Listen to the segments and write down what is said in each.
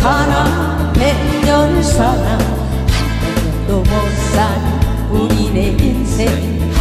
사나 백년을 사나 한년도 못 사는 우리네 인생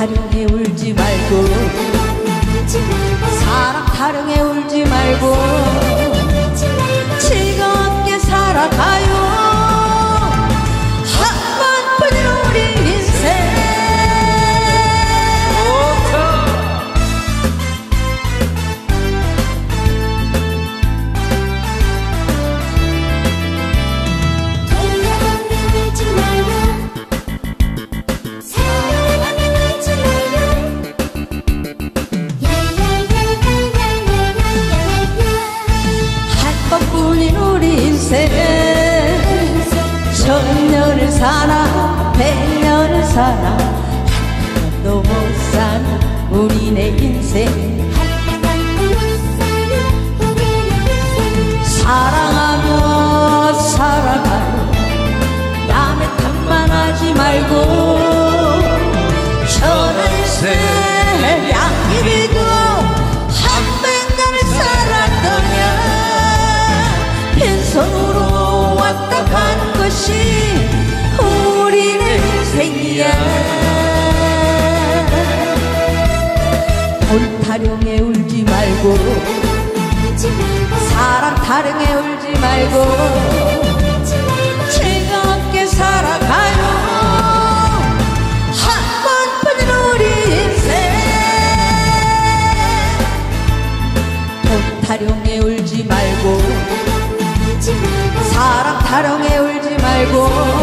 타령에 울지 말고. 사랑 타령에 울지 말고 천년을 사나 백년을 사나. 한 번도 못 사는 우리네 인생. 사랑하며 살아가요 남의 탓만 하지 말고 천일세 양귀비도 한백년을 돈 타령에 울지 말고 사랑 타령에 울지 말고 즐겁게 살아가요. 한 번뿐인 우리 인생. 돈 타령에 울지 말고 사랑 타령에 울지 말고